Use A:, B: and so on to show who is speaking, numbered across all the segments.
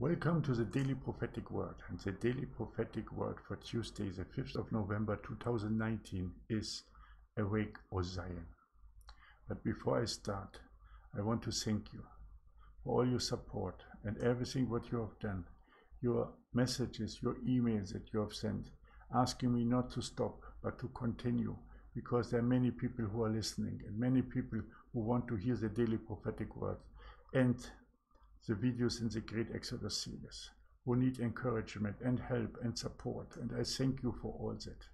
A: Welcome to the Daily Prophetic Word. And the Daily Prophetic Word for Tuesday, the 5th of November 2019 is Awake, O Zion. But before I start, I want to thank you for all your support and everything what you have done, your messages, your emails that you have sent, asking me not to stop but to continue because there are many people who are listening and many people who want to hear the daily prophetic word and the videos in the Great Exodus series, who need encouragement and help and support, and I thank you for all that.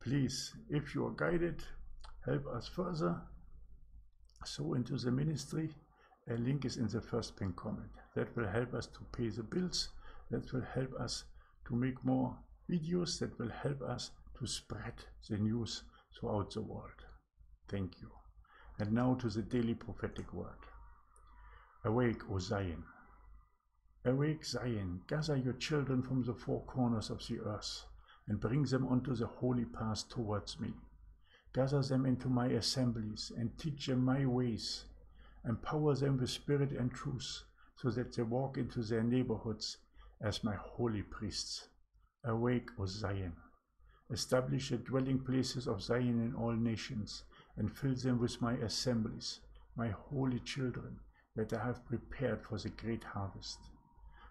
A: Please, if you are guided, help us further. So into the ministry, a link is in the first pin comment. That will help us to pay the bills. That will help us to make more videos. That will help us to spread the news throughout the world. Thank you. And now to the daily prophetic word. Awake, O Zion. Awake, Zion, gather your children from the four corners of the earth, and bring them onto the holy path towards me. Gather them into my assemblies, and teach them my ways. Empower them with spirit and truth, so that they walk into their neighborhoods as my holy priests. Awake, O Zion. Establish the dwelling places of Zion in all nations, and fill them with my assemblies, my holy children that I have prepared for the great harvest.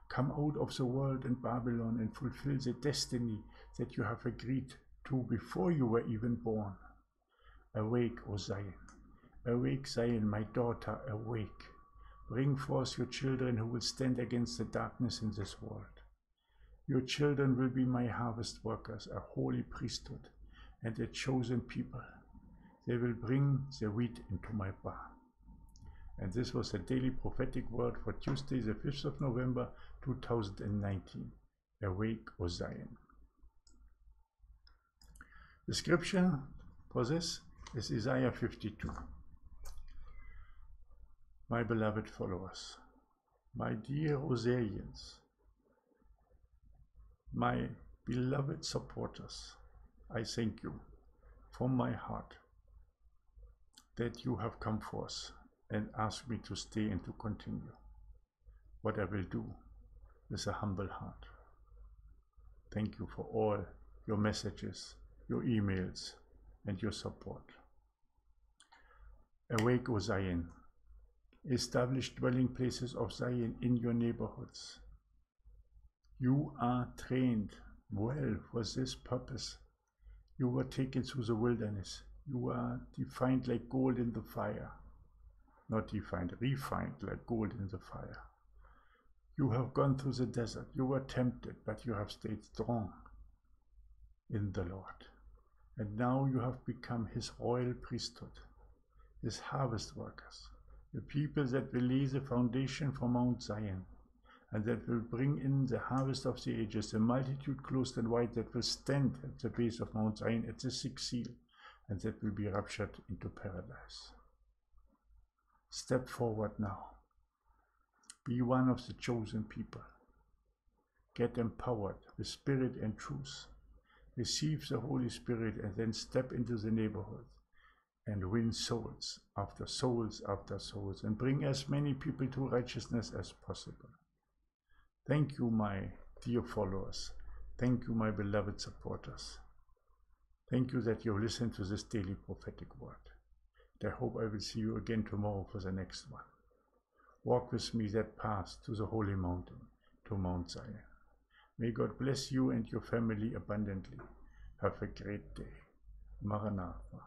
A: Come out of the world and Babylon and fulfill the destiny that you have agreed to before you were even born. Awake, O Zion. Awake, Zion, my daughter, awake. Bring forth your children who will stand against the darkness in this world. Your children will be my harvest workers, a holy priesthood, and a chosen people. They will bring the wheat into my barn. And this was a daily prophetic word for Tuesday, the 5th of November 2019. Awake, O Zion. The scripture for this is Isaiah 52. My beloved followers, my dear Osarians, my beloved supporters, I thank you from my heart that you have come forth and ask me to stay and to continue. What I will do with a humble heart. Thank you for all your messages, your emails, and your support. Awake, O Zion. Establish dwelling places of Zion in your neighborhoods. You are trained well for this purpose. You were taken through the wilderness. You are defined like gold in the fire not defined, refined like gold in the fire. You have gone through the desert. You were tempted, but you have stayed strong in the Lord. And now you have become his royal priesthood, his harvest workers, the people that will lay the foundation for Mount Zion, and that will bring in the harvest of the ages, the multitude clothed in white that will stand at the base of Mount Zion at the sixth seal, and that will be raptured into paradise. Step forward now. Be one of the chosen people. Get empowered with spirit and truth. Receive the Holy Spirit and then step into the neighborhood and win souls after souls after souls and bring as many people to righteousness as possible. Thank you, my dear followers. Thank you, my beloved supporters. Thank you that you listen to this daily prophetic word. I hope I will see you again tomorrow for the next one. Walk with me that path to the holy mountain, to Mount Zion. May God bless you and your family abundantly. Have a great day. Maranatha.